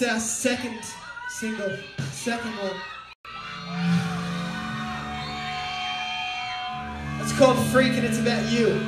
Princess second single, second one. It's called Freak and it's about you.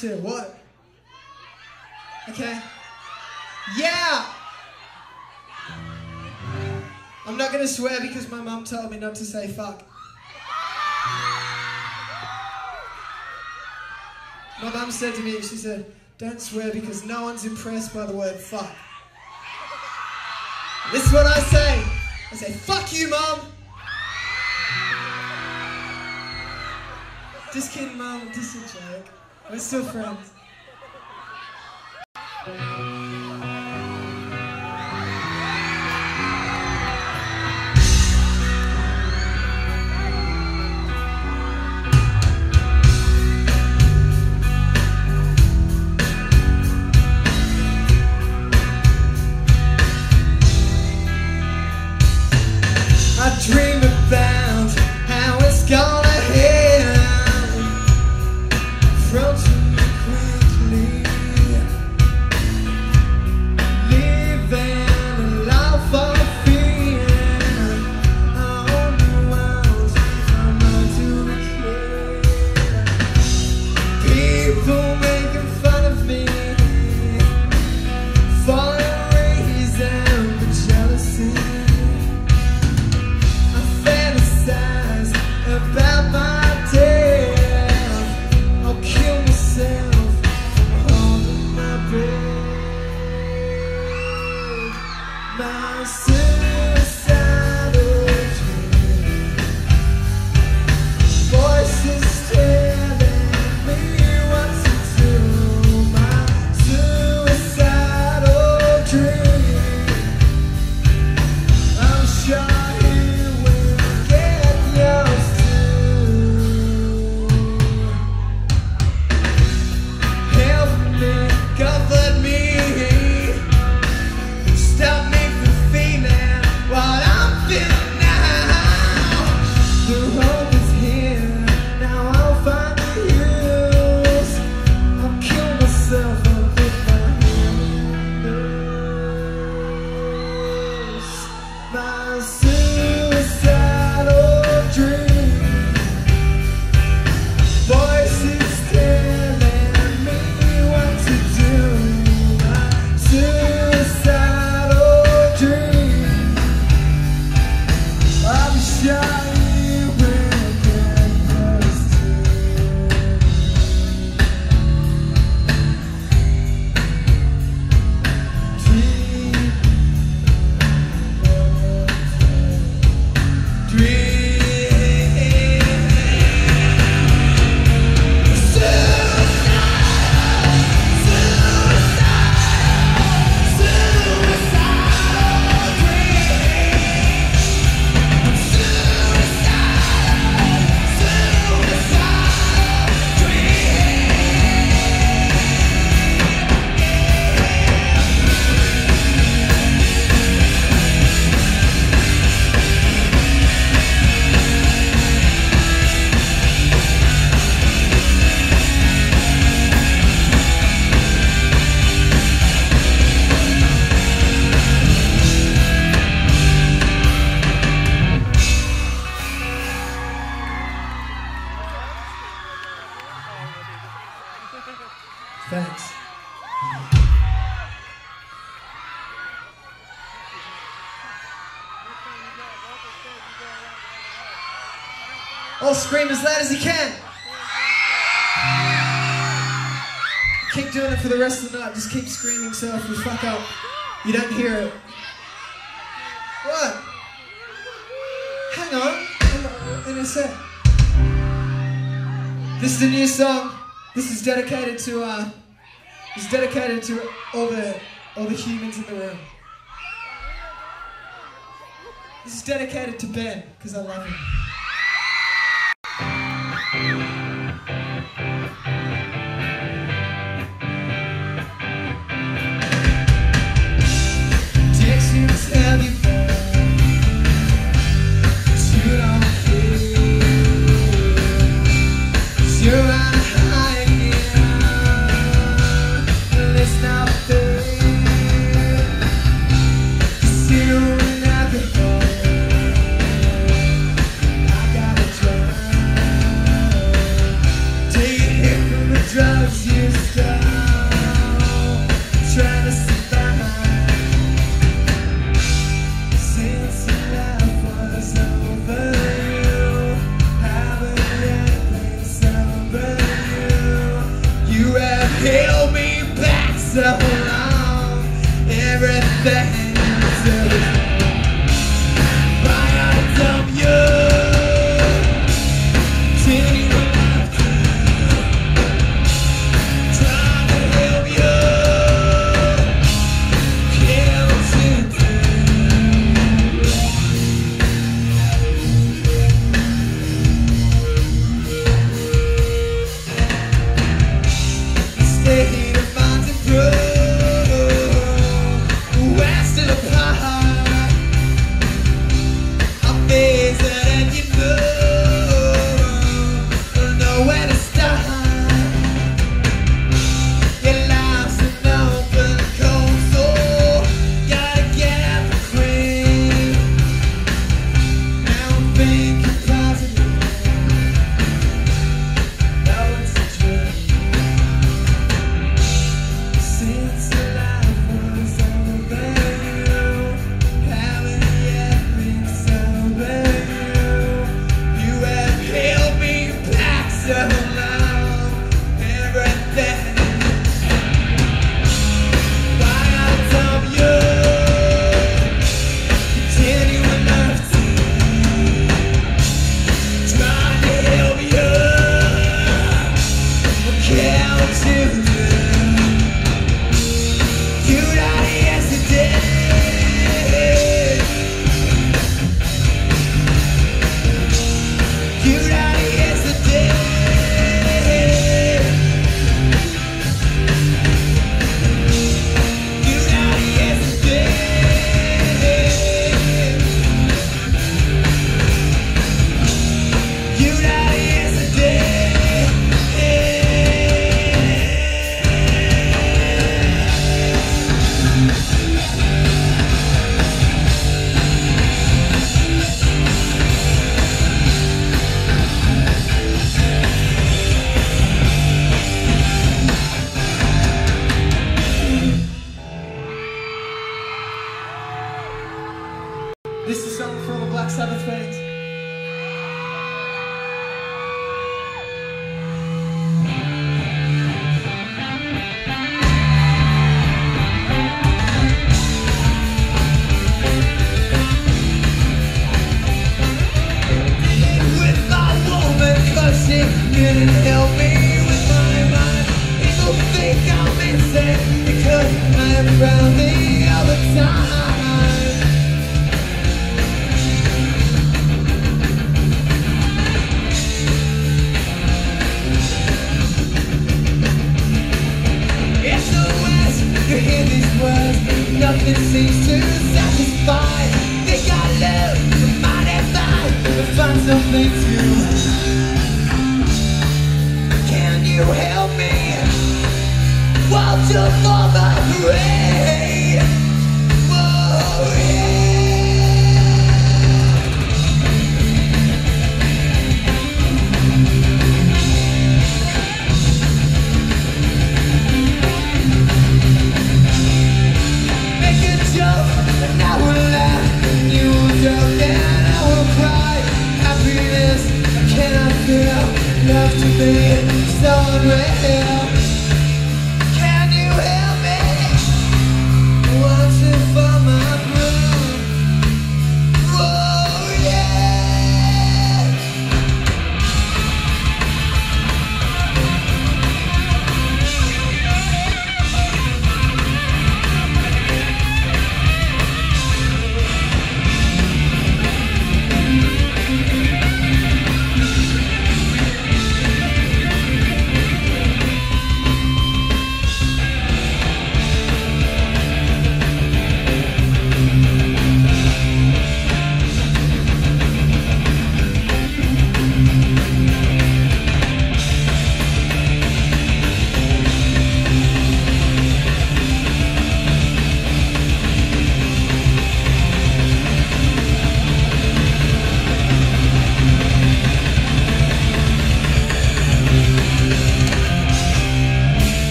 To. What? Okay. Yeah! I'm not gonna swear because my mum told me not to say fuck. My mum said to me, she said, don't swear because no one's impressed by the word fuck. This is what I say. I say, fuck you, mum! Just kidding, mum. Just a joke. We're still friends. Just keep screaming so if you fuck up, you don't hear it. What? Hang on. In a sec. This is a new song. This is dedicated to uh it's dedicated to all the all the humans in the room. This is dedicated to Ben, because I love him.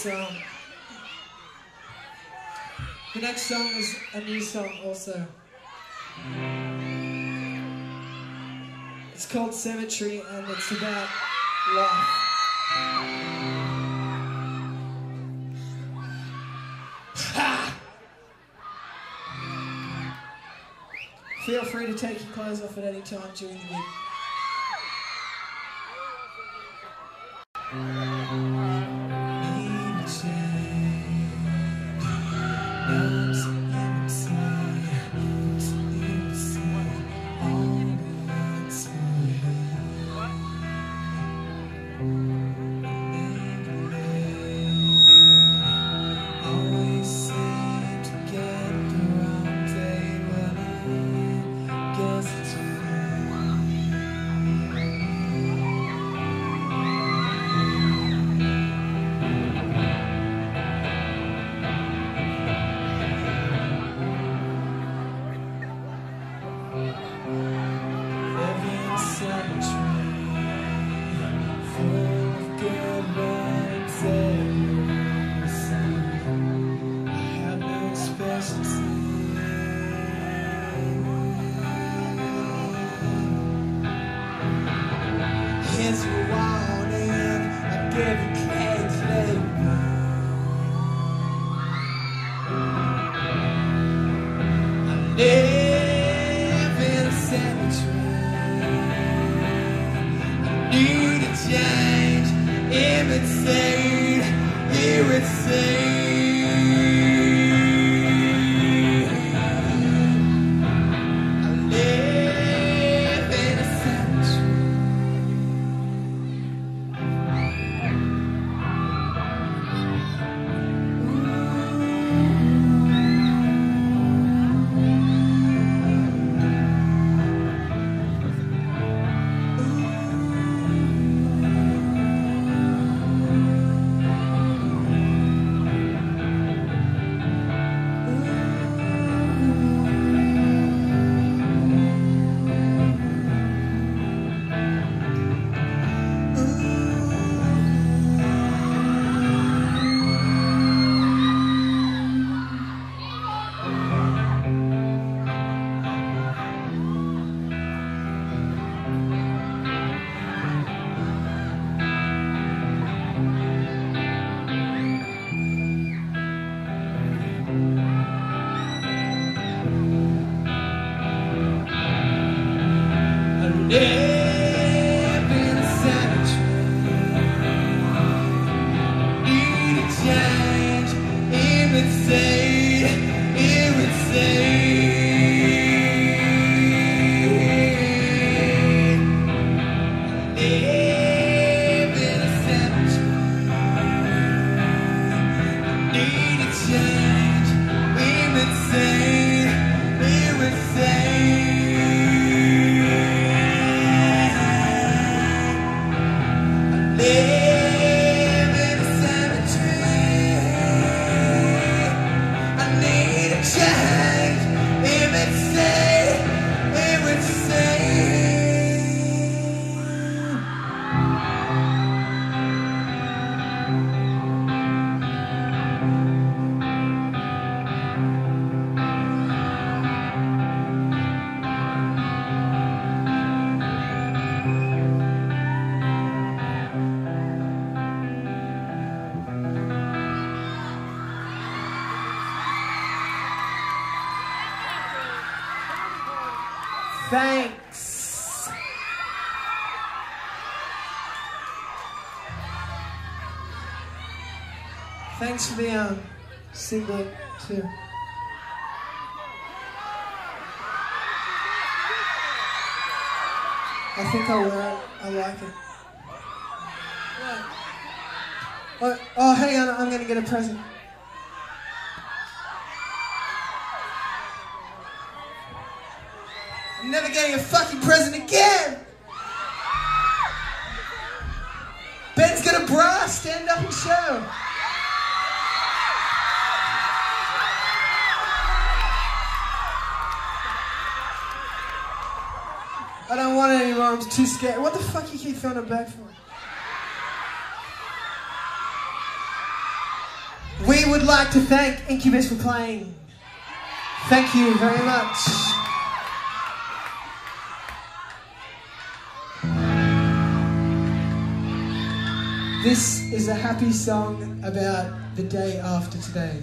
song. The next song is a new song also. It's called Cemetery and it's about life. Feel free to take your clothes off at any time during the gig. give thanks. Thanks for the uh, um, singlet, too. I think I'll wear it. I like it. Oh, hang on. I'm going to get a present. too scared. What the fuck you keep throwing it back for? We would like to thank Incubus for playing. Thank you very much. This is a happy song about the day after today.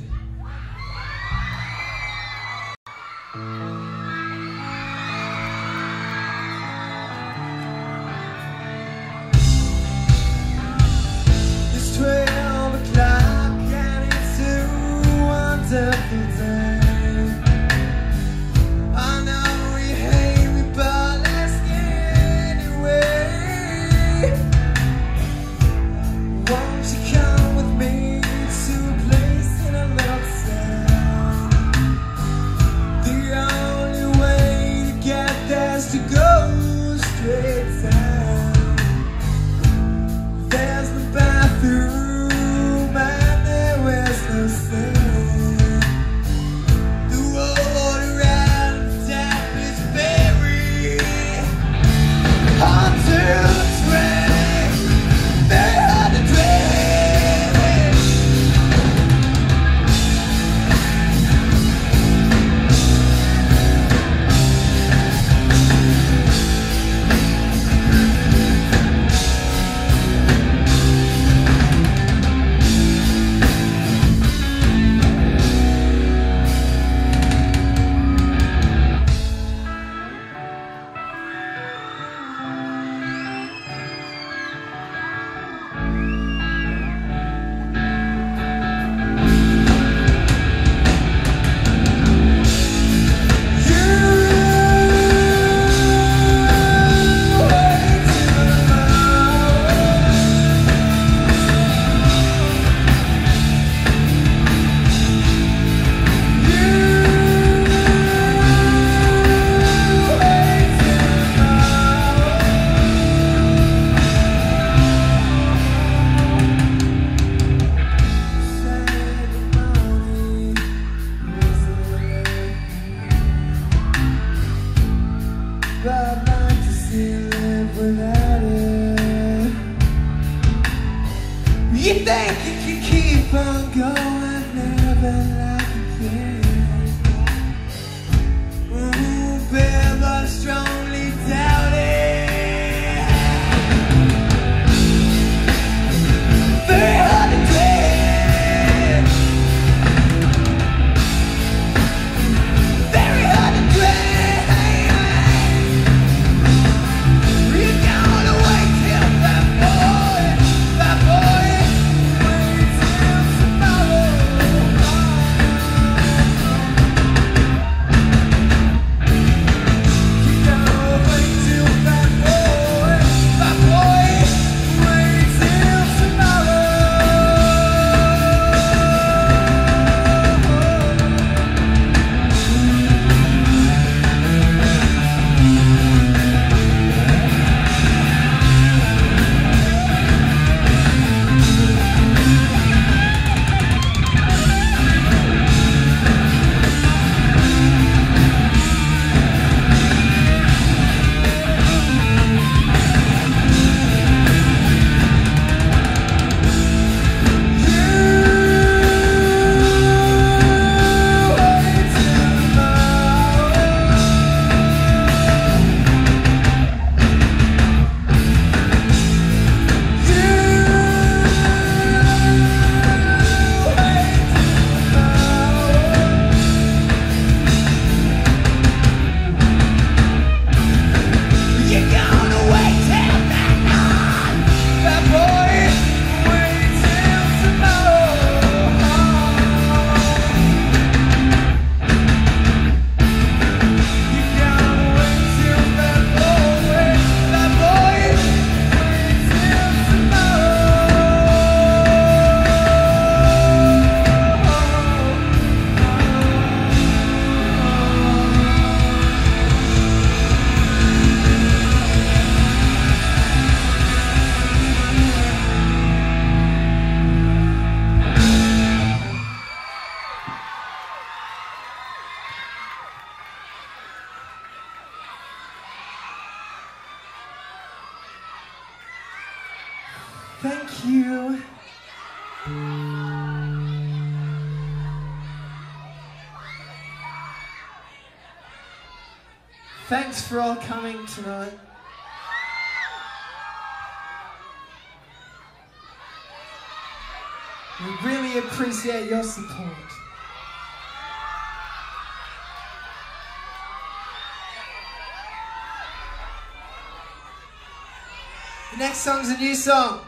Song's a new song.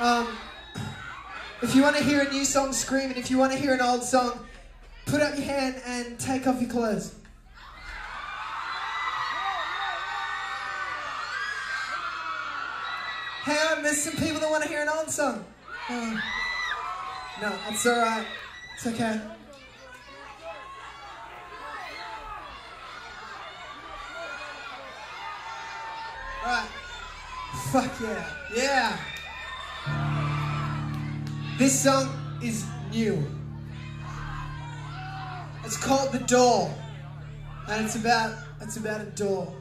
Um, if you want to hear a new song, scream, and if you want to hear an old song, put up your hand and take off your clothes. Hang on, there's some people that want to hear an old song. Oh. No, that's alright. It's okay. Alright. Fuck yeah. Yeah. This song is new. It's called The Door. And it's about it's about a door.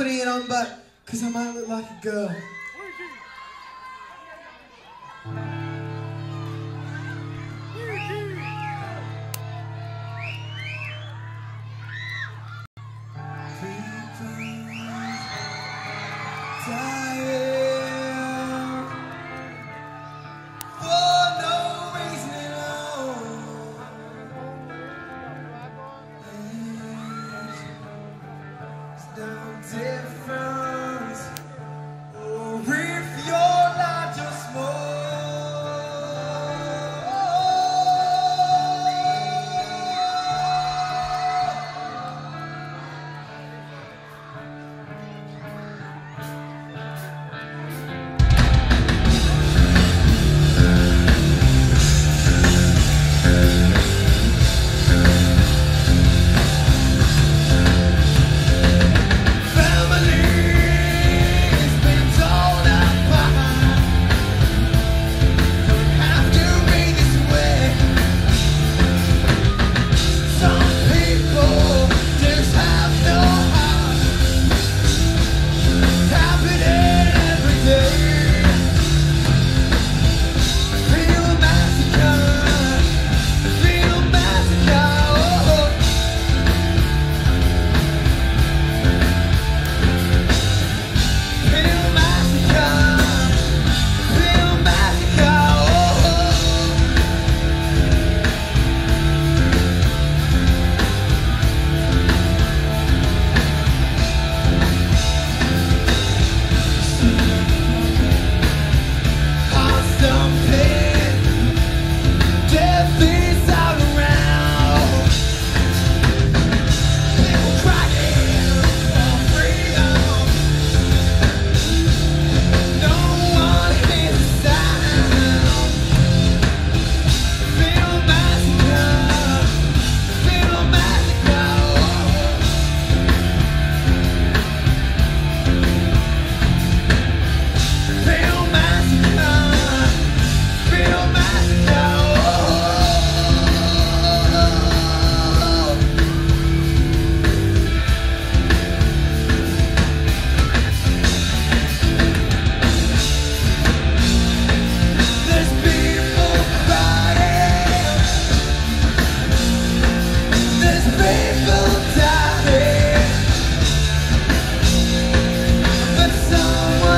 Putting it on, but because I might look like a girl. There's no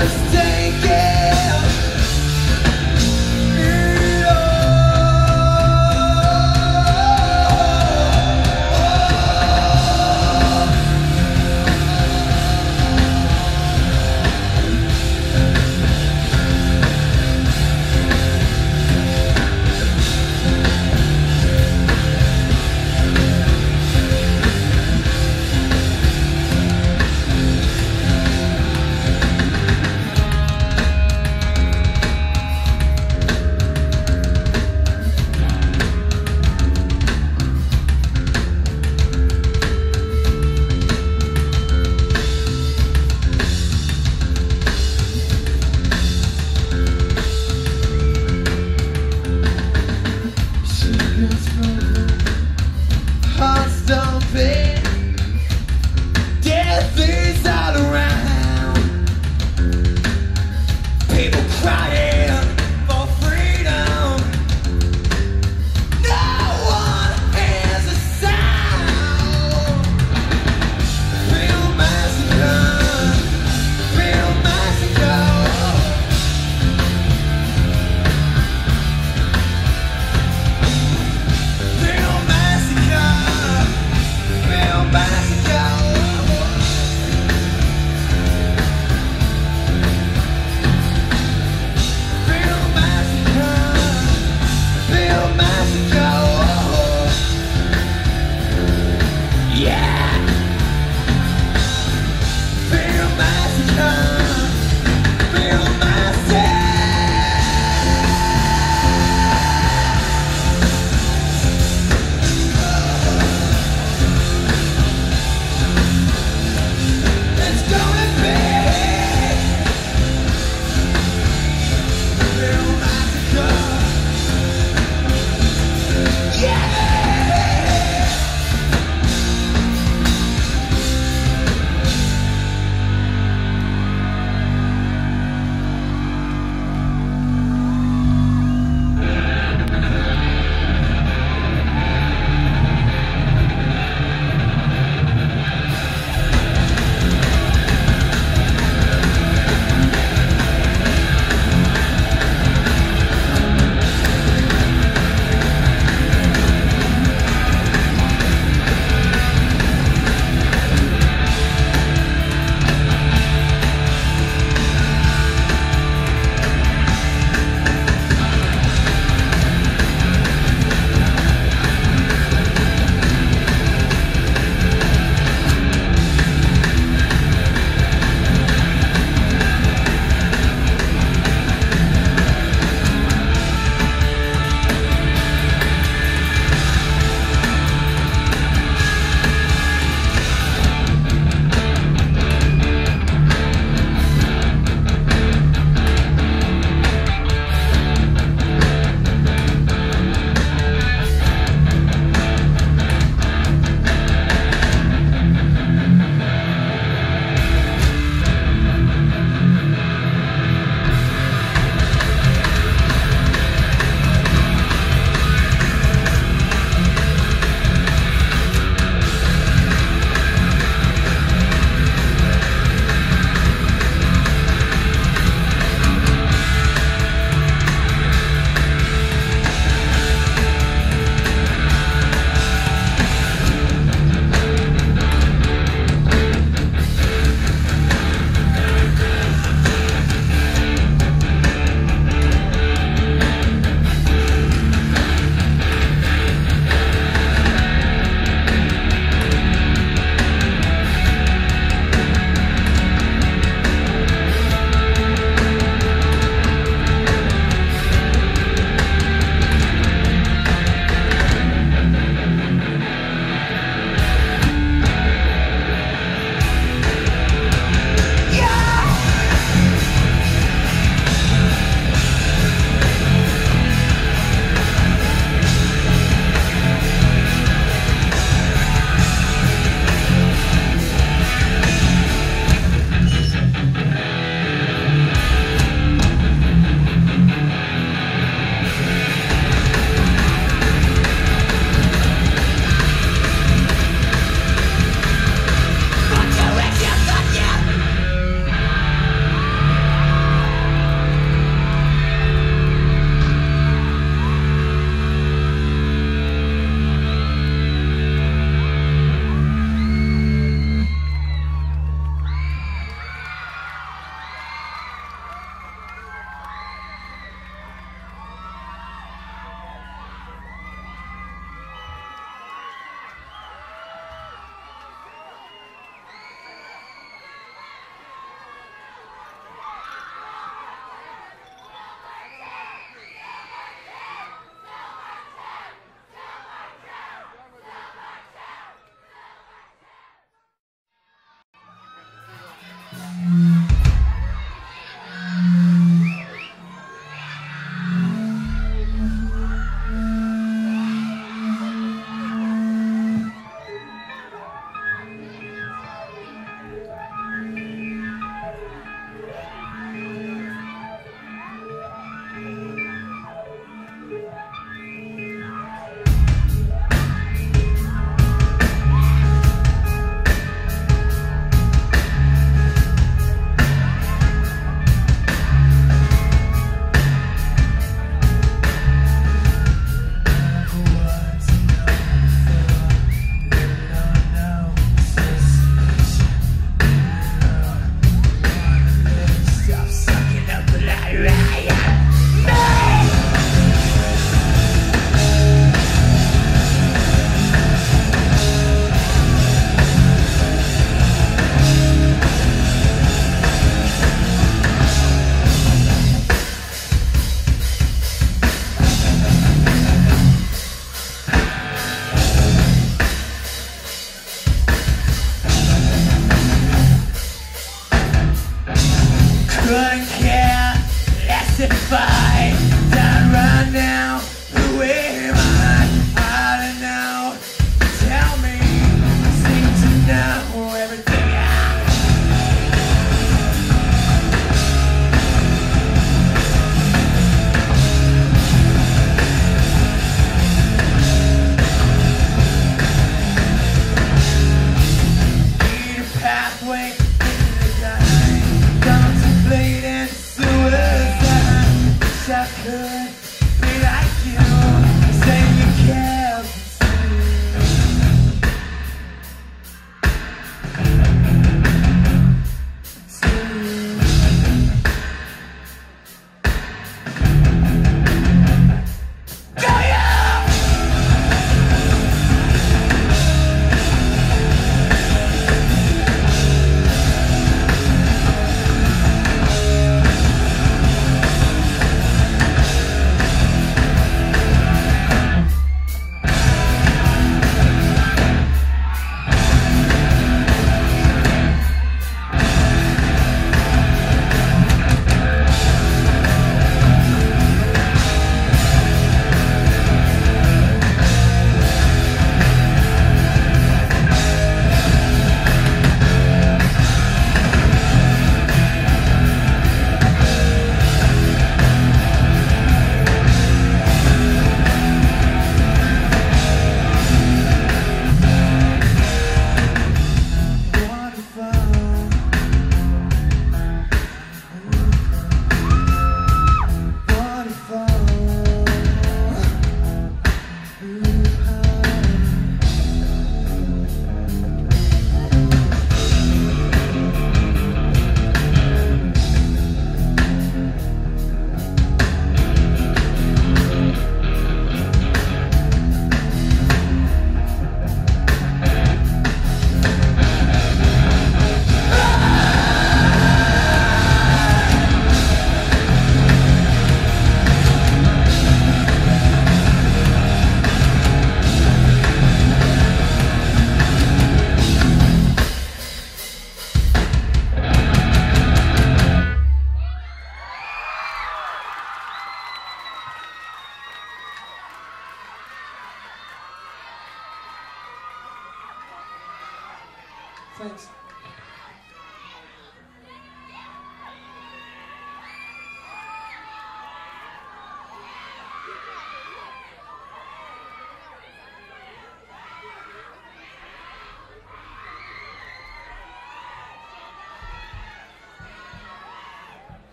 first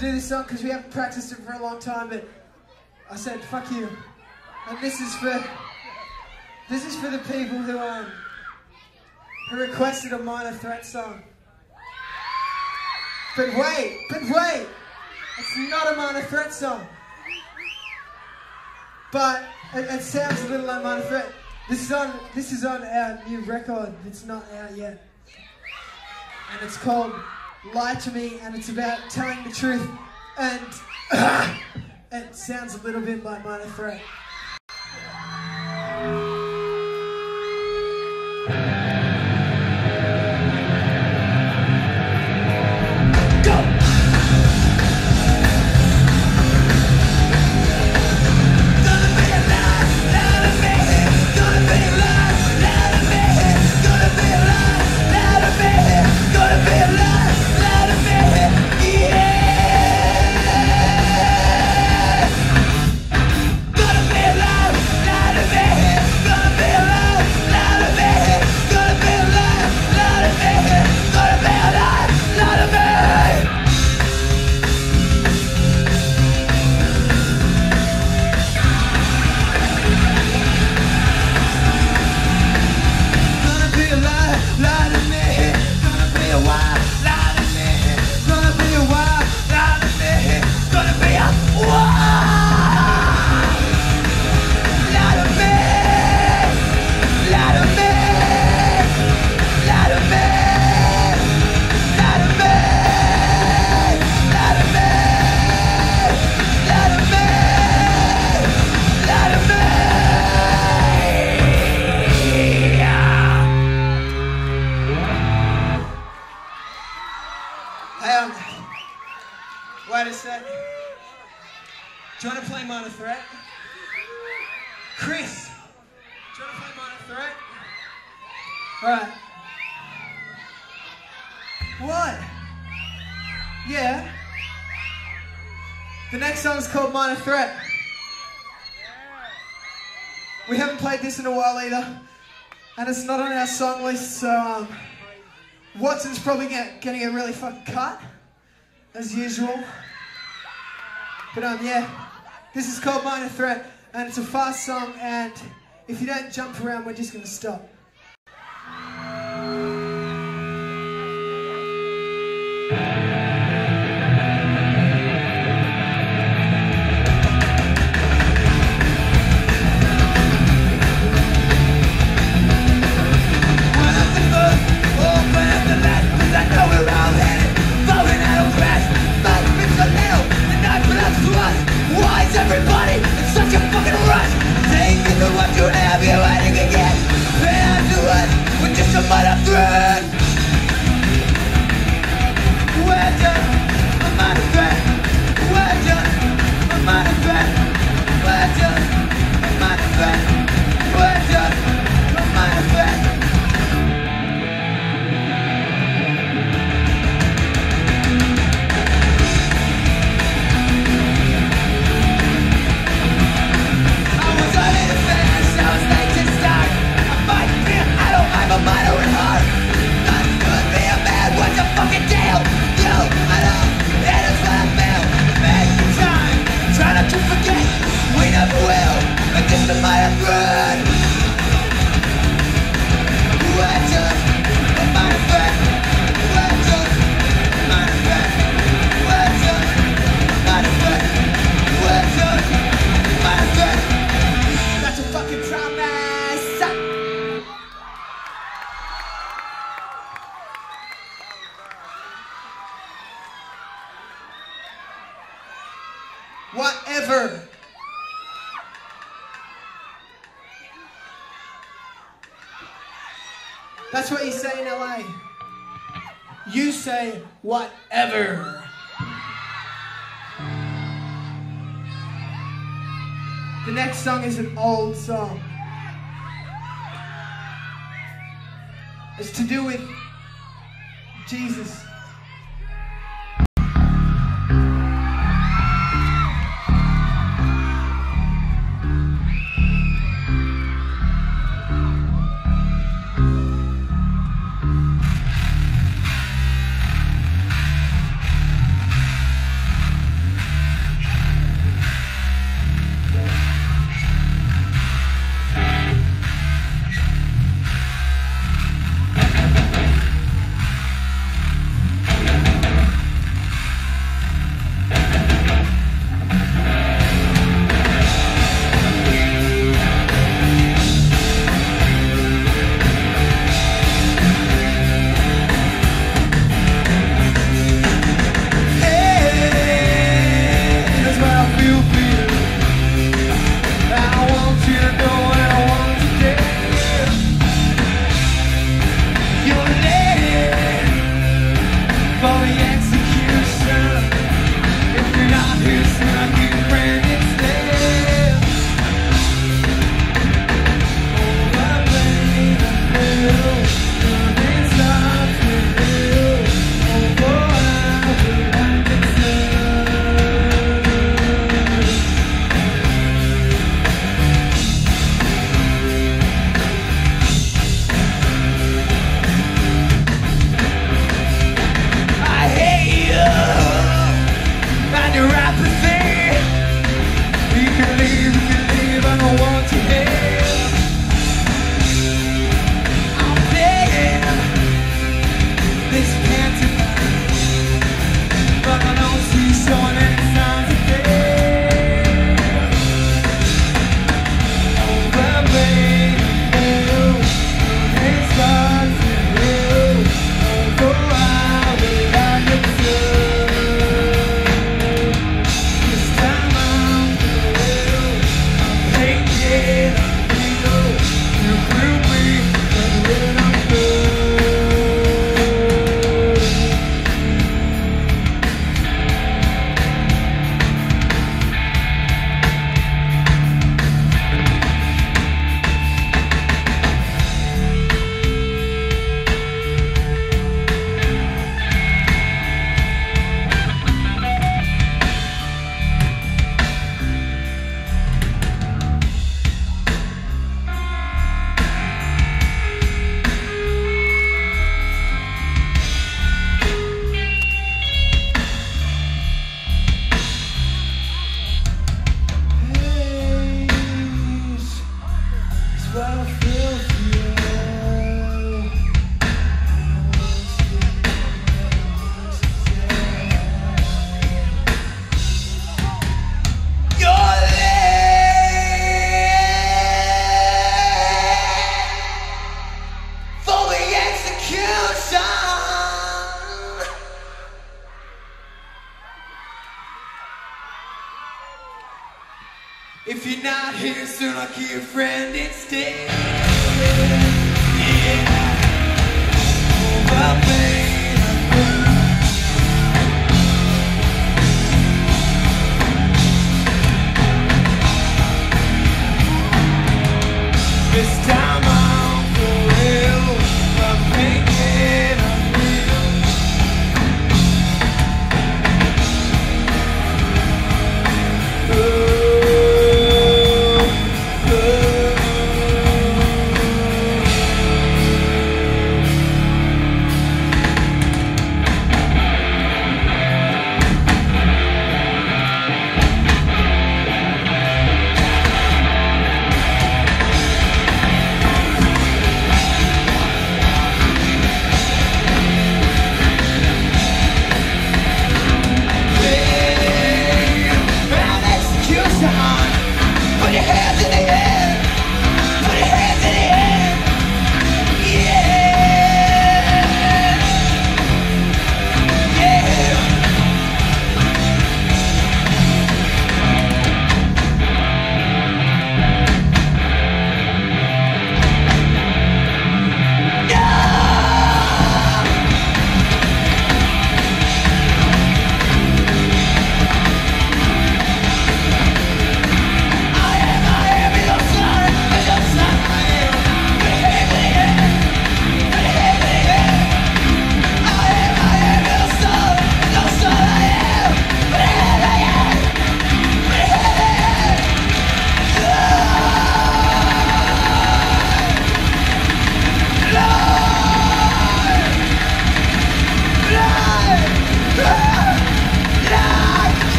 do this song because we haven't practiced it for a long time, but I said, fuck you. And this is for this is for the people who um who requested a minor threat song. But wait, but wait! It's not a minor threat song. But it, it sounds a little like minor threat. This is on this is on our new record that's not out yet. And it's called Lie to Me and it's about telling the truth and it sounds a little bit like minor threat. In a while either, and it's not on our song list, so um, Watson's probably get, gonna get really fucking cut, as usual. But um, yeah, this is called Minor Threat, and it's a fast song, and if you don't jump around, we're just gonna stop. Everybody whatever. The next song is an old song. It's to do with Jesus.